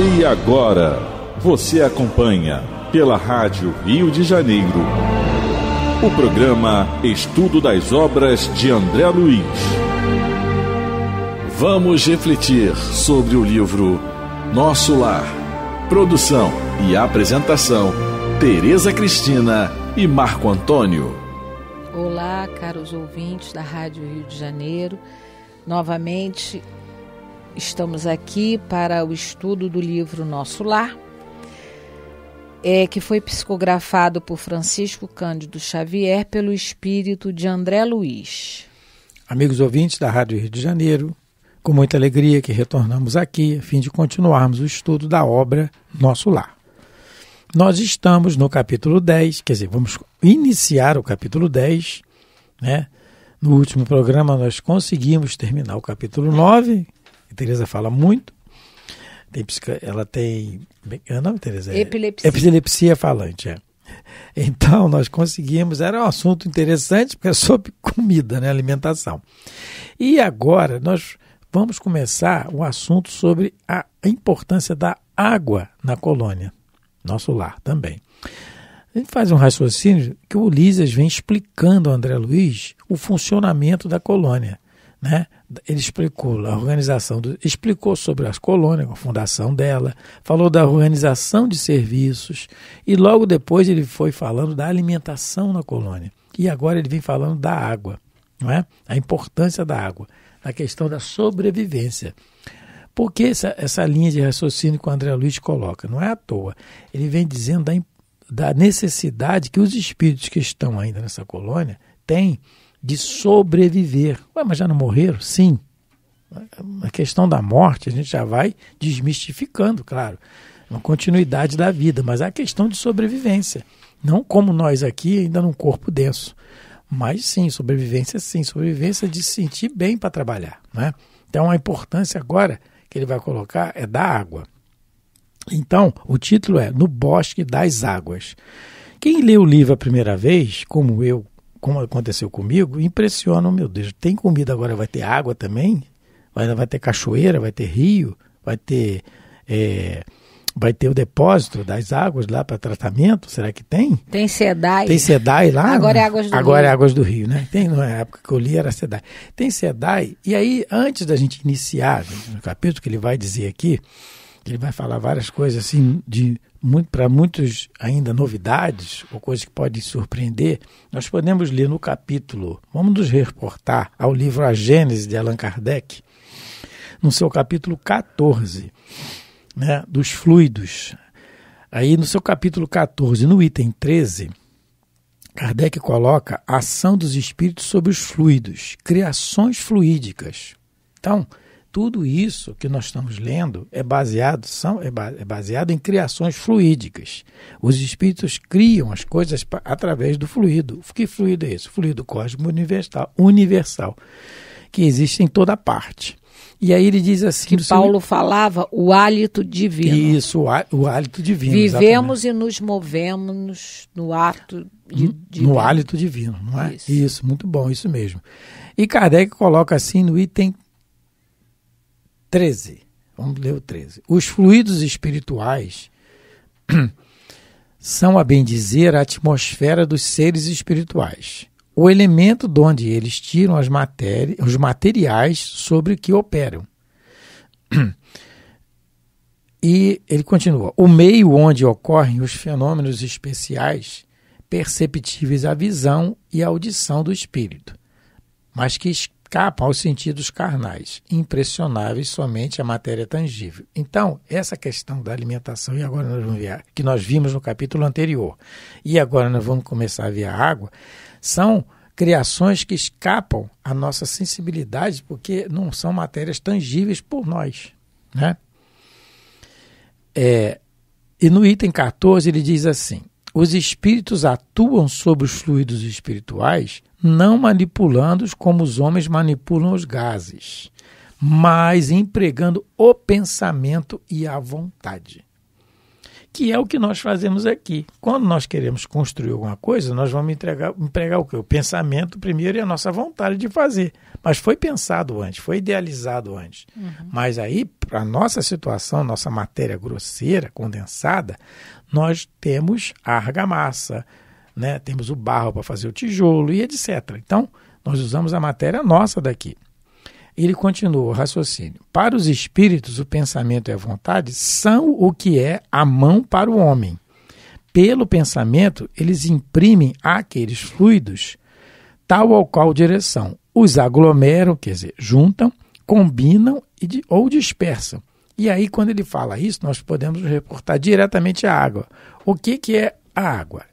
E agora, você acompanha pela Rádio Rio de Janeiro o programa Estudo das Obras de André Luiz. Vamos refletir sobre o livro Nosso Lar. Produção e apresentação: Tereza Cristina e Marco Antônio. Olá, caros ouvintes da Rádio Rio de Janeiro. Novamente estamos aqui para o estudo do livro Nosso Lar, é, que foi psicografado por Francisco Cândido Xavier pelo espírito de André Luiz. Amigos ouvintes da Rádio Rio de Janeiro, com muita alegria que retornamos aqui a fim de continuarmos o estudo da obra Nosso Lar. Nós estamos no capítulo 10, quer dizer, vamos iniciar o capítulo 10, né? No último programa nós conseguimos terminar o capítulo 9, a Tereza fala muito. Tem, ela tem. Não, Tereza? É, epilepsia. Epilepsia falante, é. Então, nós conseguimos, era um assunto interessante, porque é sobre comida, né, alimentação. E agora nós vamos começar o um assunto sobre a importância da água na colônia, nosso lar também. A gente faz um raciocínio que o Ulisses vem explicando ao André Luiz o funcionamento da colônia. Né? Ele explicou a organização, do, explicou sobre as colônias, a fundação dela, falou da organização de serviços e logo depois ele foi falando da alimentação na colônia. E agora ele vem falando da água, não é? A importância da água, a questão da sobrevivência. Por que essa, essa linha de raciocínio que o André Luiz coloca? Não é à toa. Ele vem dizendo da, da necessidade que os espíritos que estão ainda nessa colônia têm de sobreviver. Ué, mas já não morreram? Sim. A questão da morte a gente já vai desmistificando, claro. Uma continuidade da vida, mas a questão de sobrevivência. Não como nós aqui, ainda num corpo denso. Mas sim, sobrevivência sim, sobrevivência de se sentir bem para trabalhar. Né? Então a importância agora que ele vai colocar é da água. Então, o título é No Bosque das Águas. Quem lê o livro a primeira vez, como eu como aconteceu comigo, impressiona, meu Deus, tem comida agora, vai ter água também? Vai, vai ter cachoeira, vai ter rio, vai ter. É, vai ter o depósito das águas lá para tratamento? Será que tem? Tem SEDAI. Tem SEDAI lá? Agora é Águas do Agora Rio. é Águas do Rio, né? Tem, na época que eu li era SEDAI. Tem SEDAI, e aí, antes da gente iniciar no capítulo que ele vai dizer aqui, ele vai falar várias coisas assim de muito, para muitos ainda novidades ou coisas que podem surpreender, nós podemos ler no capítulo, vamos nos reportar ao livro A Gênese de Allan Kardec, no seu capítulo 14, né, dos fluidos. Aí no seu capítulo 14, no item 13, Kardec coloca a ação dos espíritos sobre os fluidos, criações fluídicas. Então, tudo isso que nós estamos lendo é baseado, são, é, é baseado em criações fluídicas. Os espíritos criam as coisas através do fluido. Que fluido é esse? O fluido cósmico universal, universal, que existe em toda parte. E aí ele diz assim. Que Paulo seu... falava o hálito divino. Isso, o, hálito divino. Vivemos exatamente. e nos movemos no ato de, divino. No hálito divino, não é? Isso. isso, muito bom, isso mesmo. E Kardec coloca assim no item 13. Vamos ler o 13. Os fluidos espirituais são, a bem dizer, a atmosfera dos seres espirituais. O elemento de onde eles tiram as matérias, os materiais sobre que operam. E ele continua: o meio onde ocorrem os fenômenos especiais perceptíveis à visão e à audição do espírito, mas que escapam aos sentidos carnais, impressionáveis somente à matéria tangível. Então, essa questão da alimentação, e agora nós vamos ver, que nós vimos no capítulo anterior, e agora nós vamos começar a ver a água, são criações que escapam à nossa sensibilidade, porque não são matérias tangíveis por nós. Né? É, e no item 14 ele diz assim: os espíritos atuam sobre os fluidos espirituais não manipulando-os como os homens manipulam os gases, mas empregando o pensamento e a vontade. Que é o que nós fazemos aqui. Quando nós queremos construir alguma coisa, nós vamos entregar, empregar o quê? O pensamento primeiro e a nossa vontade de fazer. Mas foi pensado antes, foi idealizado antes. Uhum. Mas aí, para a nossa situação, nossa matéria grosseira, condensada, nós temos a argamassa, né? temos o barro para fazer o tijolo e etc. Então, nós usamos a matéria nossa daqui. Ele continua o raciocínio. Para os espíritos, o pensamento e a vontade são o que é a mão para o homem. Pelo pensamento, eles imprimem àqueles fluidos tal ou qual direção. Os aglomeram, quer dizer, juntam, combinam e, ou dispersam. E aí, quando ele fala isso, nós podemos reportar diretamente à água. O que, que é a água?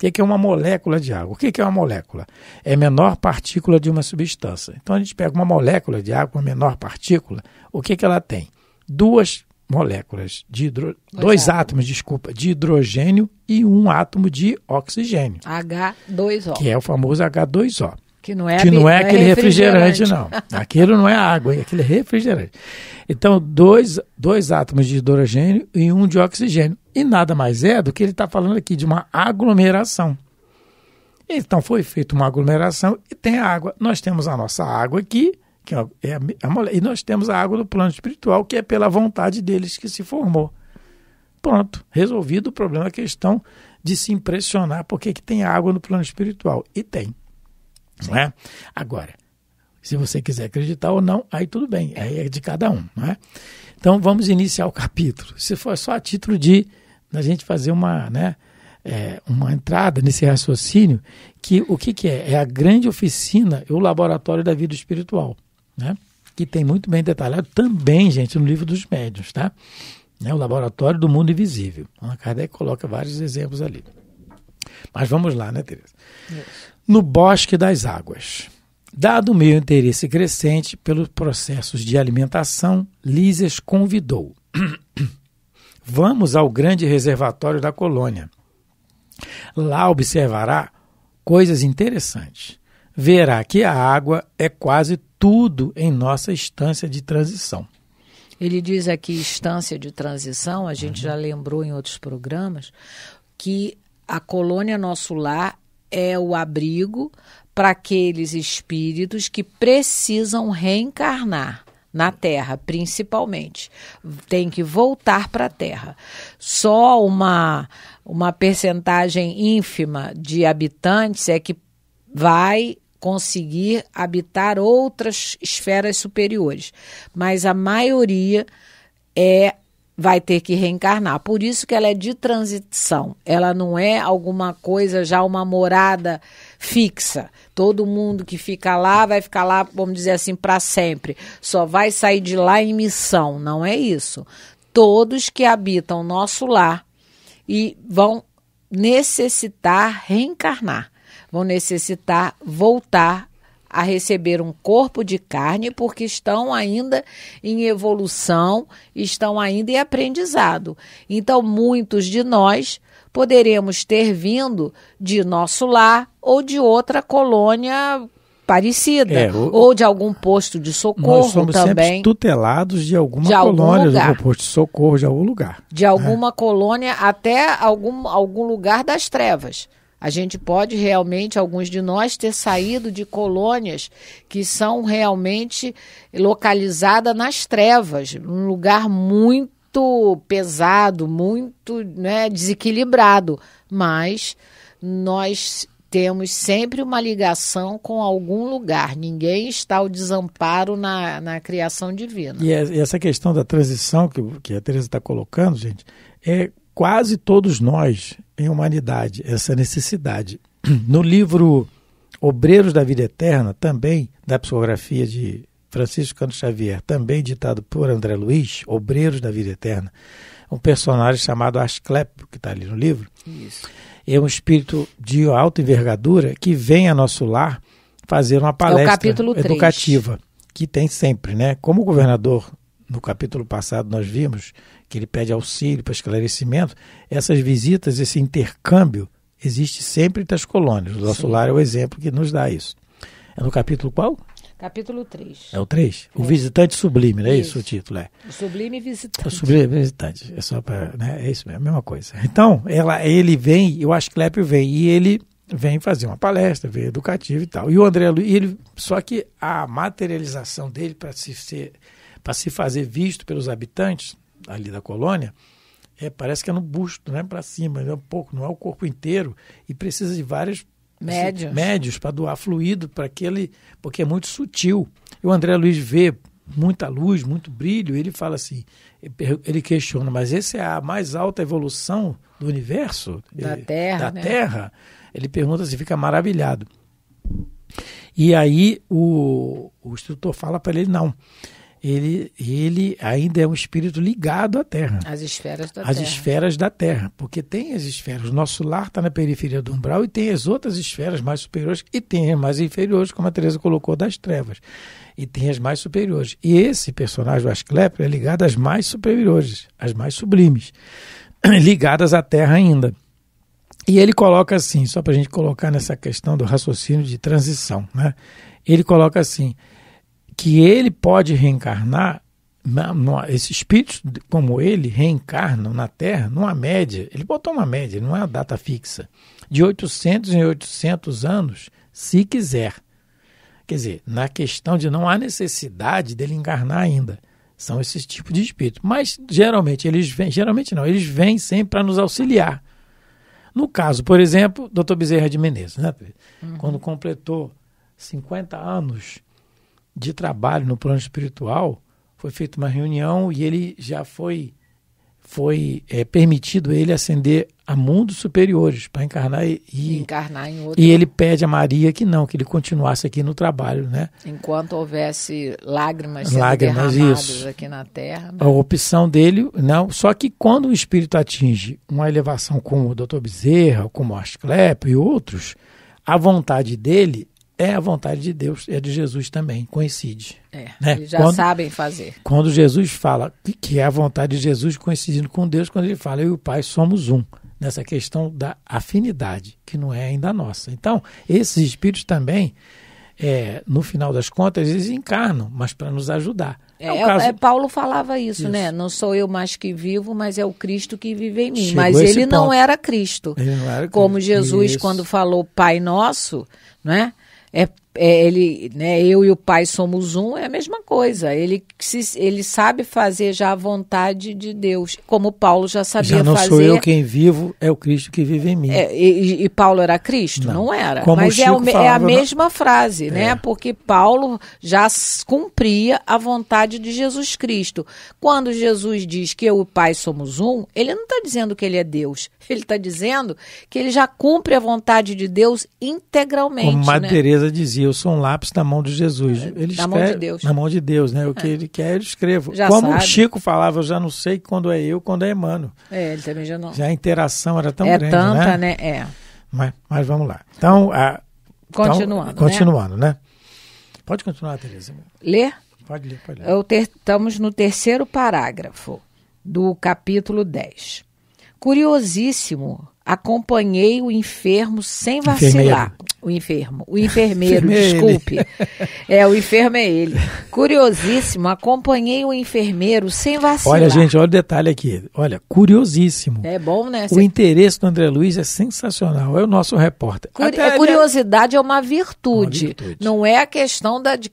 O que é uma molécula de água? O que é uma molécula? É a menor partícula de uma substância. Então a gente pega uma molécula de água, uma menor partícula, o que, que ela tem? Duas moléculas de hidro... dois, dois átomos. átomos, desculpa, de hidrogênio e um átomo de oxigênio. H2O. Que é o famoso H2O. Que não é, que não é aquele refrigerante, refrigerante não. Aquilo não é água, é aquele refrigerante. Então, dois, dois átomos de hidrogênio e um de oxigênio. E nada mais é do que ele está falando aqui de uma aglomeração. Então foi feita uma aglomeração e tem água. Nós temos a nossa água aqui, que é a, é a, e nós temos a água do plano espiritual, que é pela vontade deles que se formou. Pronto, resolvido o problema, a questão de se impressionar porque que tem água no plano espiritual. E tem. Não é? Agora, se você quiser acreditar ou não, aí tudo bem, aí é de cada um. Não é? Então vamos iniciar o capítulo. Se for só a título de da gente fazer uma, né, é, uma entrada nesse raciocínio, que o que, que é? É a grande oficina, o laboratório da vida espiritual, né? que tem muito bem detalhado também, gente, no livro dos médios, tá? Né, o laboratório do mundo invisível. A Kardec coloca vários exemplos ali. Mas vamos lá, né, Tereza? No bosque das águas. Dado o meu interesse crescente pelos processos de alimentação, Lísias convidou Vamos ao grande reservatório da colônia. Lá observará coisas interessantes. Verá que a água é quase tudo em nossa estância de transição. Ele diz aqui estância de transição, a gente uhum. já lembrou em outros programas, que a colônia Nosso Lar é o abrigo para aqueles espíritos que precisam reencarnar na Terra, principalmente. Tem que voltar para a Terra. Só uma, uma percentagem ínfima de habitantes é que vai conseguir habitar outras esferas superiores, mas a maioria é vai ter que reencarnar. Por isso que ela é de transição. Ela não é alguma coisa já uma morada fixa. Todo mundo que fica lá vai ficar lá, vamos dizer assim, para sempre. Só vai sair de lá em missão. Não é isso. Todos que habitam nosso lar e vão necessitar reencarnar, vão necessitar voltar a receber um corpo de carne porque estão ainda em evolução, estão ainda em aprendizado. Então, muitos de nós poderemos ter vindo de nosso lar ou de outra colônia parecida é, o, ou de algum posto de socorro nós somos também. sempre tutelados de alguma de colônia de algum posto de socorro de algum lugar de alguma é. colônia até algum, algum lugar das trevas. A gente pode realmente, alguns de nós, ter saído de colônias que são realmente localizadas nas trevas, um lugar muito pesado, muito né, desequilibrado. Mas nós temos sempre uma ligação com algum lugar. Ninguém está ao desamparo na, na criação divina. E essa questão da transição que, que a Teresa está colocando, gente, é quase todos nós em humanidade essa necessidade. No livro Obreiros da Vida Eterna, também da psicografia de Francisco Cano Xavier, também ditado por André Luiz, Obreiros da Vida Eterna, um personagem chamado Asclepio, que está ali no livro. Isso. É um espírito de alta envergadura que vem a nosso lar fazer uma palestra é educativa, que tem sempre, né? Como o governador, no capítulo passado, nós vimos que ele pede auxílio para esclarecimento, essas visitas, esse intercâmbio, existe sempre entre as colônias. O nosso Sim. lar é o exemplo que nos dá isso. É no capítulo qual? Capítulo 3. É o 3? O Visitante Sublime, não é isso, Isso. o título? É. O Sublime Visitante. O Sublime Visitante. É só para. Né? É isso mesmo, a mesma coisa. Então, ela, ele vem, eu acho que vem, e ele vem fazer uma palestra, vem educativo e tal. E o André Luiz, ele, só que a materialização dele para se, ser, para se fazer visto pelos habitantes ali da colônia, é, parece que é no busto, né, para cima, é um pouco, não é o corpo inteiro, e precisa de vários Médios. médios para doar fluido para aquele, porque é muito sutil. E o André Luiz vê muita luz, muito brilho, ele fala assim, ele questiona, mas essa é a mais alta evolução do universo? Da Ele- Terra, Da né? Terra? Ele pergunta se fica maravilhado. E aí o, o instrutor fala para ele, não, ele, ele ainda é um espírito ligado à Terra As esferas da as Terra. esferas da Terra, porque tem as esferas. O nosso lar está na periferia do umbral e tem as outras esferas mais superiores e tem as mais inferiores, como a Teresa colocou, das trevas. E tem as mais superiores. E esse personagem, o Asclepio, é ligado às mais superiores, às mais sublimes, ligadas à Terra ainda. E ele coloca assim, só para a gente colocar nessa questão do raciocínio de transição, né? Ele coloca assim, que ele pode reencarnar, na, numa- esses espíritos como ele reencarnam na Terra numa média, ele botou uma média, não é uma data fixa, de 800 em 800 anos, se quiser. Quer dizer, na questão de não há necessidade dele encarnar ainda. São esses tipos de espíritos. Mas geralmente eles vêm, geralmente não, eles vêm sempre para nos auxiliar. No caso, por exemplo, Dr. Bezerra de Menezes, né? quando completou 50 anos de trabalho no plano espiritual, foi feita uma reunião e ele já foi foi é, permitido ele ascender a mundos superiores para encarnar e, e, encarnar em outro. e ele pede a Maria que não, que ele continuasse aqui no trabalho, né? Enquanto houvesse lágrimas Lágrimas, derramadas isso. aqui na Terra. né? A opção dele, não. Só que quando o espírito atinge uma elevação como o Dr. Bezerra, como o Asclepio e outros, a vontade dele é a vontade de Deus, é de Jesus também, coincide. É, né? Eles já Quando- sabem fazer. Quando Jesus fala que- é a vontade de Jesus coincidindo com Deus, quando ele fala eu e o Pai somos um, nessa questão da afinidade, que não é ainda nossa. Então, esses espíritos também, é, no final das contas, eles encarnam, mas para nos ajudar. É, o caso- é, Paulo falava isso, Isso. né? Não sou eu mais que vivo, mas é o Cristo que vive em mim. Chegou mas ele não ponto. era Cristo. Ele não era Como Cristo. Jesus, Isso. quando falou Pai Nosso, né? É, é, ele, né, eu e o Pai somos um, é a mesma coisa. Ele, se, ele sabe fazer já a vontade de Deus, como Paulo já sabia Já não fazer. sou eu quem vivo, é o Cristo que vive em mim. É, e, e Paulo era Cristo? Não, Não. era. Como Mas é, o é a não- mesma frase, né? É. Porque Paulo já cumpria a vontade de Jesus Cristo. Quando Jesus diz que eu e o Pai somos um, ele não está dizendo que ele é Deus. Ele está dizendo que ele já cumpre a vontade de Deus integralmente. Como Madre né? Teresa dizia, eu sou um lápis na mão de Jesus. Ele na mão de escreve- Deus. Na mão de Deus, né? O que ele quer, eu escrevo. Já Como o sabe. Chico falava, eu já não sei quando é eu, quando é Emmanuel. É, ele também já não. Já a interação era tão é grande, tanta, né? né? É. Mas, mas vamos lá. Então, a, Continuando, então, né? continuando, né? Pode continuar, Tereza. Ler? Pode ler, pode ler. Ter- estamos no terceiro parágrafo do capítulo 10. Curiosíssimo, acompanhei o enfermo sem vacilar. O enfermo, o enfermeiro, Enfermeiro é desculpe. É, o enfermo é ele. Curiosíssimo, acompanhei o enfermeiro sem vacilar. Olha, gente, olha o detalhe aqui. Olha, curiosíssimo. É bom, né? O interesse do André Luiz é sensacional. É o nosso repórter. Curi- a ele- curiosidade é uma virtude, Uma virtude. não é a questão da. de-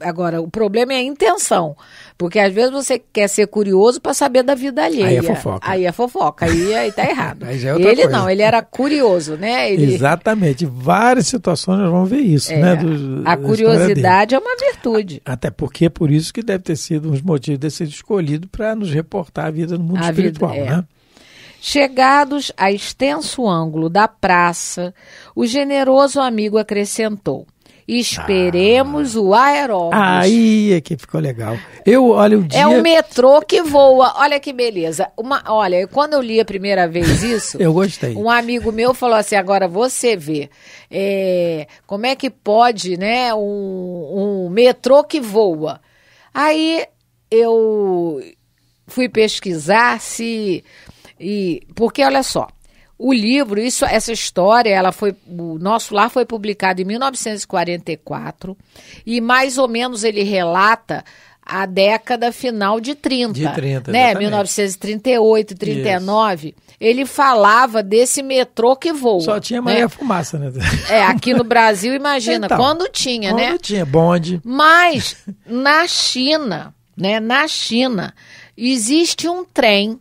Agora, o problema é a intenção. Porque às vezes você quer ser curioso para saber da vida alheia. Aí é fofoca. Aí é fofoca. Aí, aí tá errado. Aí já é outra ele coisa. não, ele era curioso, né? Ele, Exatamente. Várias situações nós vamos ver isso, é, né? do- a curiosidade é uma virtude. Até porque é por isso que deve ter sido um dos motivos de sido escolhido para nos reportar a vida no mundo A vida, espiritual, é. né? Chegados a extenso ângulo da praça, o generoso amigo acrescentou: Esperemos o aeróbus. Aí é que ficou legal. Eu, olha, o dia... É um metrô que voa. Olha que beleza. Uma, olha, quando eu li a primeira vez isso, Eu gostei. um amigo meu falou assim: agora você vê é, como é que pode, né, um, um metrô que voa. Aí eu fui pesquisar se. E, porque olha só. O livro, isso, essa história, ela foi, o nosso lar foi publicado em 1944 e mais ou menos ele relata a década final de 30. De 30, né? exatamente. 1938, 39. Ele falava desse metrô que voa. Só tinha né? Maria Fumaça, né? É, aqui no Brasil, imagina, Então, quando tinha, Quando né? tinha bonde. Mas na China, né, na China, existe um trem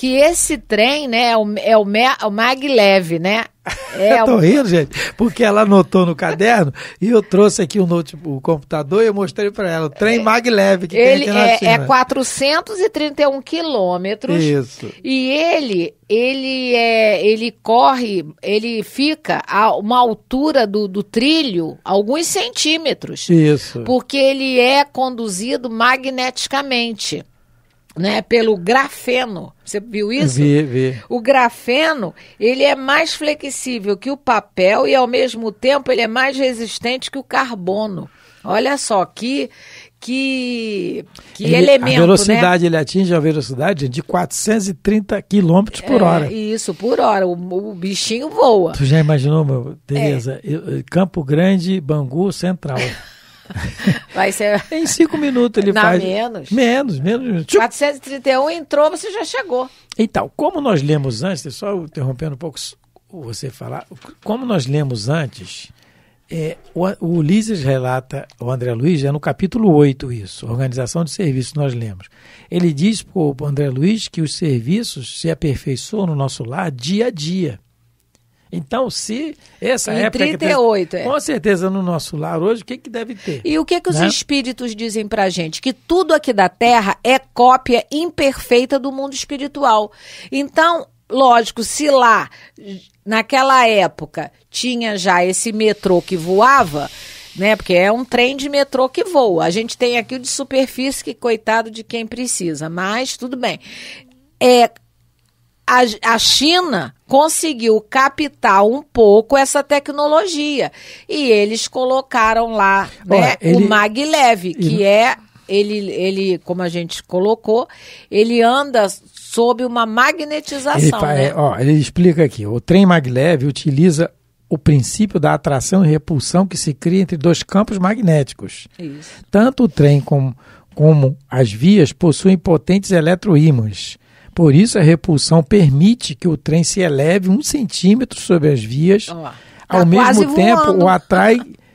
que esse trem, né, é o, é o, me- o maglev, né? É eu tô o, rindo, gente, porque ela anotou no caderno e eu trouxe aqui o, notebook, o computador e eu mostrei para ela o trem maglev que ele tem aqui na é, China. é 431 quilômetros. Isso. E ele, ele é, ele corre, ele fica a uma altura do, do trilho, alguns centímetros. Isso. porque ele é conduzido magneticamente, né, pelo grafeno. Você viu isso? Vi, vi. O grafeno, ele é mais flexível que o papel e ao mesmo tempo ele é mais resistente que o carbono. Olha só que que que Ele- elemento, A velocidade, né? ele atinge a velocidade de 430 quilômetros por hora. É, isso, por hora. O, o bichinho voa. Tu já imaginou, meu, Tereza? É. Campo Grande, Bangu, Central. Vai ser em cinco minutos ele Não, faz. menos. Menos, menos. Tchup. 431 entrou, você já chegou. Então, como nós lemos antes, só interrompendo um pouco você falar, como nós lemos antes, é, o, o Ulisses relata, o André Luiz, é no capítulo 8 isso, Organização de Serviços, nós lemos. Ele diz para o André Luiz que os serviços se aperfeiçoam no nosso lar dia a dia. Então, se essa Em época... que 38, tem- é. Com certeza, no nosso lar hoje, o que, que deve ter? E o que, que os Né? espíritos dizem pra gente? Que tudo aqui da Terra é cópia imperfeita do mundo espiritual. Então, lógico, se lá, naquela época, tinha já esse metrô que voava, né? Porque é um trem de metrô que voa. A gente tem aqui o de superfície, que coitado de quem precisa, mas tudo bem. É, a, a China conseguiu captar um pouco essa tecnologia e eles colocaram lá né, Olha, ele- o maglev, que é ele, ele, como a gente colocou, ele anda sob uma Ele, magnetização, fa- né? é, ó, ele explica aqui: o trem maglev utiliza o princípio da atração e repulsão que se cria entre dois campos magnéticos. Isso. Tanto o trem como, como as vias possuem potentes eletroímãs. Por isso, a repulsão permite que o trem se eleve um centímetro sobre as vias, Ó, tá ao mesmo tempo voando. o atrai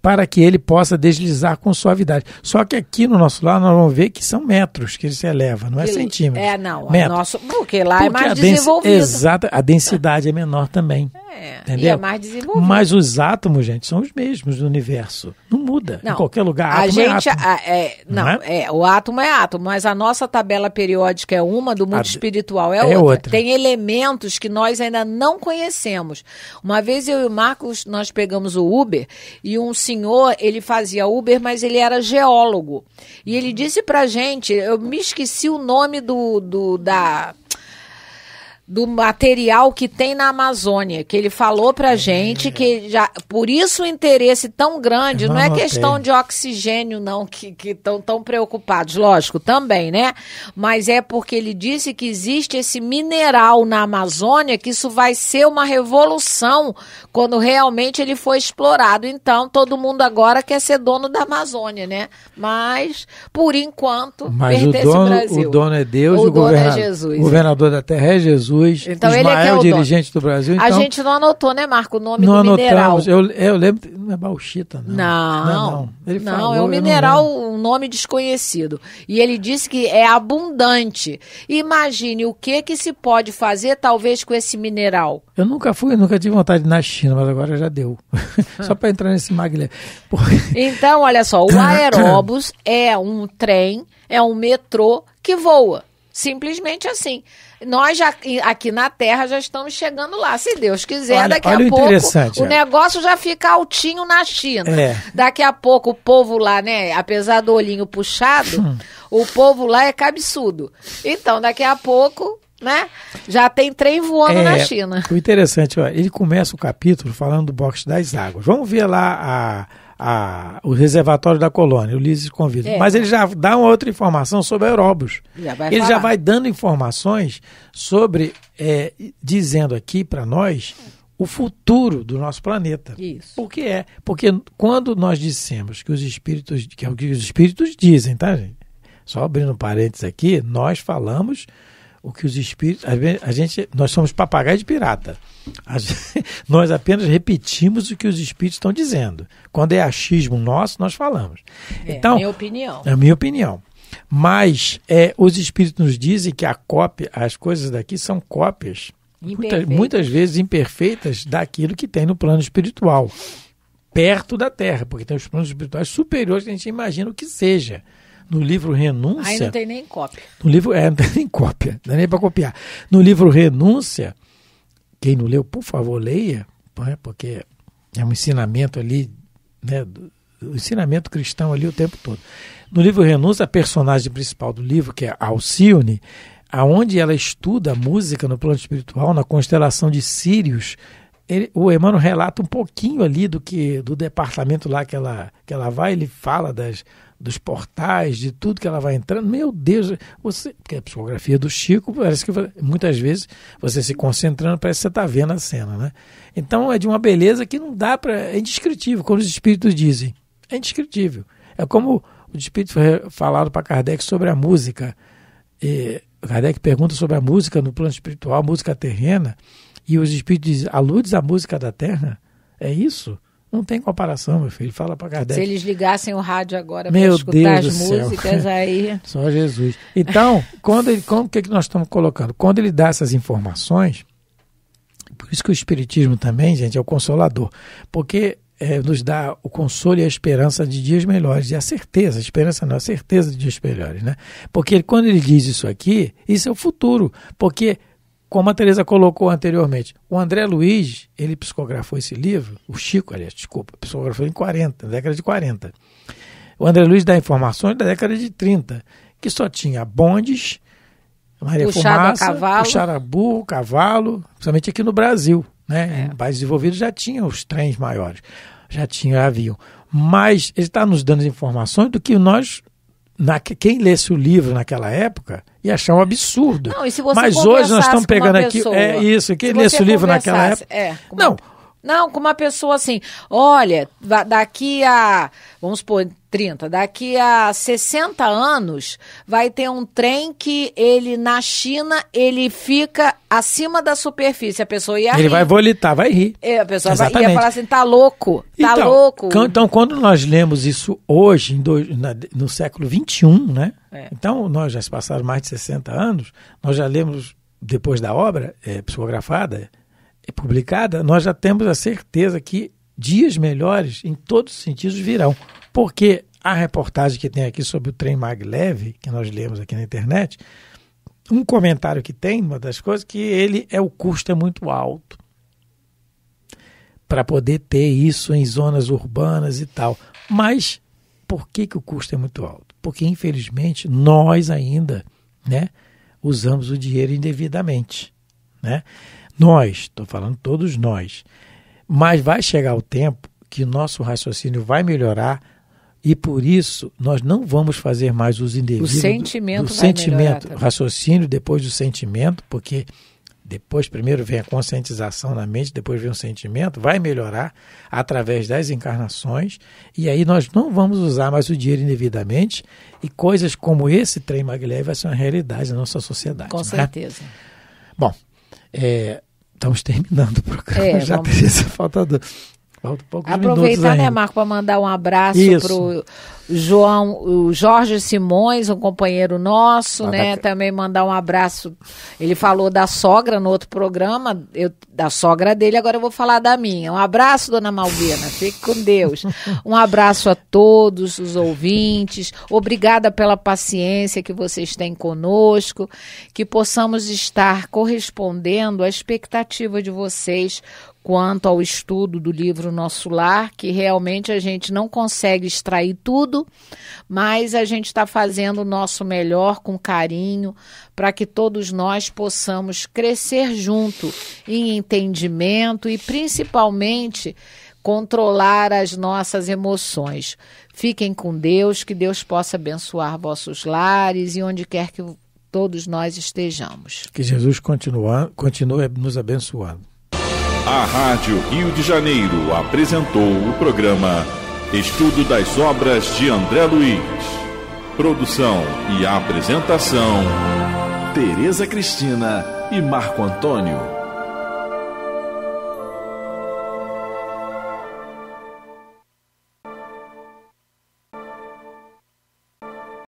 para que ele possa deslizar com suavidade. Só que aqui no nosso lado nós vamos ver que são metros que ele se eleva, não é Que- centímetros. É, não. Metro. Nosso, porque lá é Porque mais a densi- desenvolvido. Exata, a densidade é menor também. É, Entendeu? E é mais desenvolvido. Mas os átomos, gente, são os mesmos do universo. Não muda. Não, em qualquer lugar, a átomo gente, é átomo. a- é, não, Não é? o átomo é átomo, mas a nossa tabela periódica é uma, do mundo A- espiritual é, é outra. outra. Tem elementos que nós ainda não conhecemos. Uma vez eu e o Marcos, nós pegamos o Uber e um senhor, ele fazia Uber, mas ele era geólogo. E ele disse pra gente, eu me esqueci o nome do, do da do material que tem na Amazônia, que ele falou pra gente que já por isso o interesse tão grande, não, não é questão de oxigênio não que estão tão preocupados, lógico, também, né? Mas é porque ele disse que existe esse mineral na Amazônia que isso vai ser uma revolução quando realmente ele for explorado. Então, todo mundo agora quer ser dono da Amazônia, né? Mas por enquanto Mas o dono, o dono é Deus, O o, dono é governador, Jesus. o governador da terra é Jesus. Então, ele é Ismael, é dirigente do Brasil. Então, A gente não anotou, né, Marco, o nome não do mineral. anotamos. Eu, eu lembro. Não é bauxita, não. Não, não. não, Ele falou, é um não mineral, um nome desconhecido. E ele disse que é abundante. Imagine o que que se pode fazer, talvez, com esse mineral. Eu nunca fui, nunca tive vontade de ir na China, mas agora já deu. Só para entrar nesse maglev. Porque- Então, olha só, o aeróbus é um trem, é um metrô que voa. Simplesmente assim. Nós já aqui na Terra já estamos chegando lá. Se Deus quiser, Olha- daqui olha a o pouco o negócio já fica altinho na China. É. Daqui a pouco o povo lá, né, apesar do olhinho puxado, Hum. o povo lá é cabeçudo. Então, daqui a pouco, né, já tem trem voando na É, China. O interessante, ó, ele começa o capítulo falando do boxe das águas. Vamos ver lá a, a, o reservatório da colônia, o Ulisses convida. É. Mas ele já dá uma outra informação sobre aeróbios. Já ele já falar. vai dando informações sobre, é, dizendo aqui para nós, o futuro do nosso planeta. Isso. Por que é? Porque quando nós dissemos que os espíritos, que é o que os espíritos dizem, tá, gente? Só abrindo parênteses aqui, nós falamos o que os espíritos. A gente, nós somos papagaio de pirata. Gente- nós apenas repetimos o que os espíritos estão dizendo. Quando é achismo nosso, nós falamos. É, então, minha opinião. é a minha opinião. Mas é, os espíritos nos dizem que a cópia, as coisas daqui são cópias, muitas, muitas vezes imperfeitas, daquilo que tem no plano espiritual, perto da Terra, porque tem os planos espirituais superiores que a gente imagina o que seja. No livro Aí Renúncia, não tem nem cópia. no livro é, não tem nem cópia, não é nem para copiar. No livro Renúncia, quem não leu, por favor, leia, né, porque é um ensinamento ali, né, do ensinamento cristão ali o tempo todo. No livro Renúncia, a personagem principal do livro, que é Alcione, aonde ela estuda a música no plano espiritual, na constelação de Sírios, ele- o Emmanuel relata um pouquinho ali do que do departamento lá que ela, que ela vai, ele fala das, dos portais, de tudo que ela vai entrando. Meu Deus, você, porque a psicografia do Chico parece que muitas vezes você se concentrando parece que você está vendo a cena, né? Então é de uma beleza que não dá para é indescritível, como os espíritos dizem, é indescritível. É como os espíritos falaram para Kardec sobre a música. E Kardec pergunta sobre a música no plano espiritual, música terrena, e os espíritos dizem, aludes à música da terra? É isso? Não tem comparação, meu filho. Fala para Kardec. Se eles ligassem o rádio agora para escutar Deus as do céu. músicas, aí. Só Jesus. Então, quando ele, como que, é que nós estamos colocando? Quando ele dá essas informações, por isso que o Espiritismo também, gente, é o consolador. Porque é, nos dá o consolo e a esperança de dias melhores, e a certeza, a esperança não, a certeza de dias melhores, né? Porque quando ele diz isso aqui, isso é o futuro. Porque, como a Tereza colocou anteriormente, o André Luiz, ele psicografou esse livro, o Chico, aliás, desculpa, psicografou em 40, na década de 40. O André Luiz dá informações da década de 30, que só tinha bondes, Maria Puxado Fumaça, cavalo. puxar a burro, cavalo, principalmente aqui no Brasil. Né? É. Em países desenvolvidos já tinham os trens maiores, já tinha avião. Mas ele está nos dando informações do que nós, na, quem lesse o livro naquela época, ia achar um absurdo. Não, Mas hoje nós estamos pegando aqui. pessoa, É isso, quem se lesse o livro naquela época. É, Não, Não, com uma pessoa assim, olha, daqui a, vamos supor, 30, daqui a 60 anos vai ter um trem que ele, na China, ele fica acima da superfície. A pessoa ia ele rir. vai volitar, vai rir. É, a pessoa vai, ia falar assim, tá louco, tá então, louco. Então, quando nós lemos isso hoje, em dois- na- no século XXI, né? É. Então, nós já se passaram mais de 60 anos, nós já lemos, depois da obra é, psicografada, publicada, nós já temos a certeza que dias melhores, em todos os sentidos, virão. Porque a reportagem que tem aqui sobre o trem maglev, que nós lemos aqui na internet, um comentário que tem, uma das coisas, que ele é o custo é muito alto para poder ter isso em zonas urbanas e tal. Mas por que, que o custo é muito alto? Porque, infelizmente, nós ainda né, usamos o dinheiro indevidamente. Né? Nós, estou falando todos nós. Mas vai chegar o tempo que o nosso raciocínio vai melhorar e por isso nós não vamos fazer mais uso indevido do- sentimento do, vai sentimento, raciocínio depois do sentimento, porque depois primeiro vem a conscientização na mente, depois vem o sentimento, vai melhorar através das encarnações e aí nós não vamos usar mais o dinheiro indevidamente e coisas como esse trem maglev vai ser uma realidade na nossa sociedade. Com né? certeza. Bom, é, estamos terminando o programa. É, já vamos- Teresa, falta, Aproveitar, né. Marco, para mandar um abraço Isso. pro João, o Jorge Simões, um companheiro nosso, Lá né? Também mandar um abraço. Ele falou da sogra no outro programa, eu, da sogra dele, agora eu vou falar da minha. Um abraço, dona Malvina. Fique com Deus. Um abraço a todos os ouvintes. Obrigada pela paciência que vocês têm conosco. Que possamos estar correspondendo à expectativa de vocês quanto ao estudo do livro Nosso Lar, que realmente a gente não consegue extrair tudo, mas a gente está fazendo o nosso melhor com carinho para que todos nós possamos crescer junto em entendimento e principalmente controlar as nossas emoções. Fiquem com Deus, que Deus possa abençoar vossos lares e onde quer que todos nós estejamos. Que Jesus continue, continue nos abençoando. A Rádio Rio de Janeiro apresentou o programa Estudo das Obras de André Luiz. Produção e apresentação: Tereza Cristina e Marco Antônio.